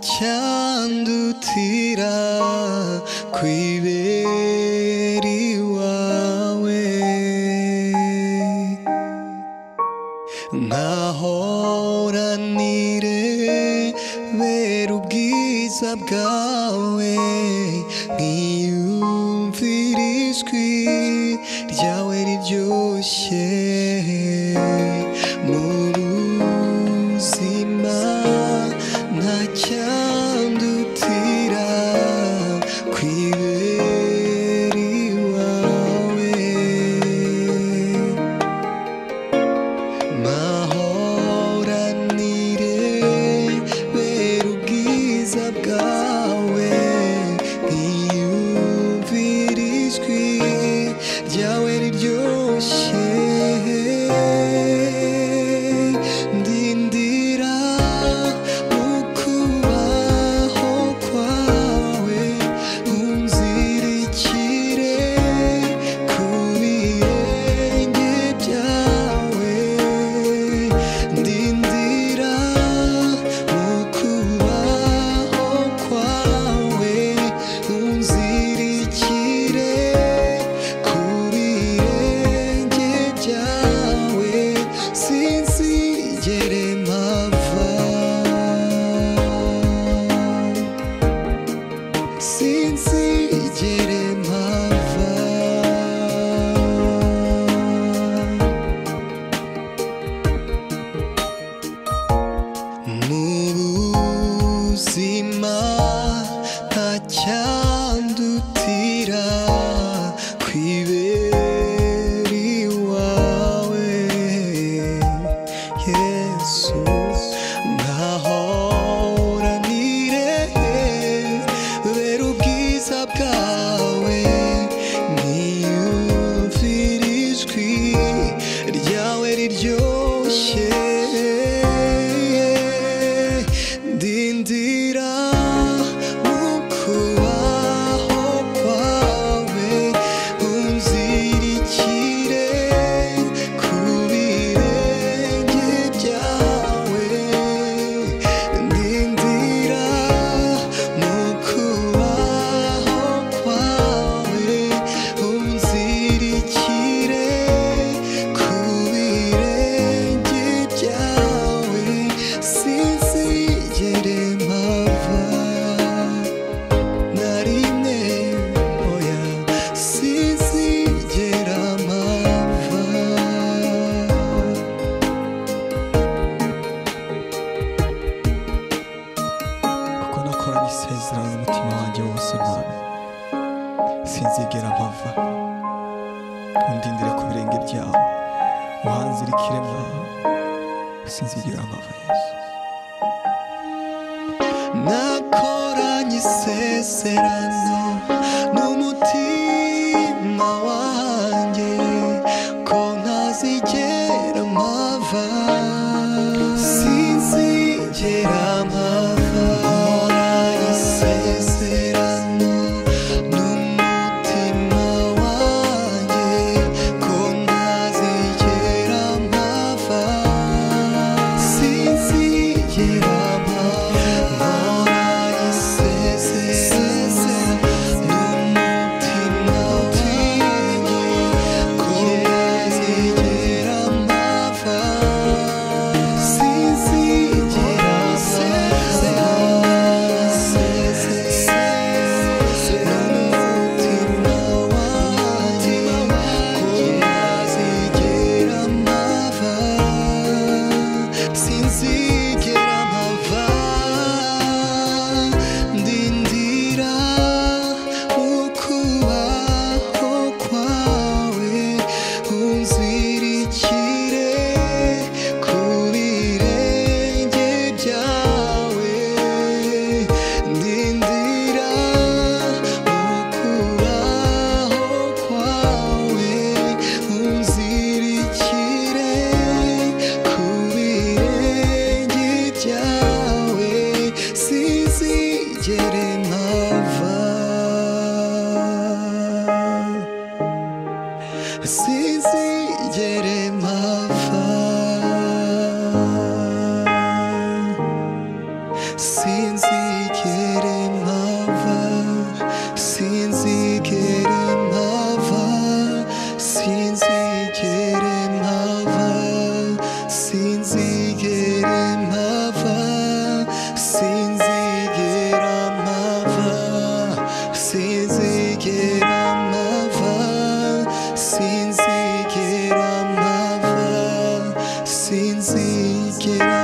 chandutira kwiberi wawe nkahoranire bera ubwiza bwawe nkiyumvira ijwi ryawe riryoshye sinzigere mpava mu buzima ntacyandutira kwibera iwawe yesu. need you. Preciso de uma nova isso. Na coragem se serano, no mutima wanjye, konazigera amava, sinzigera amava. sinzigera sinzigera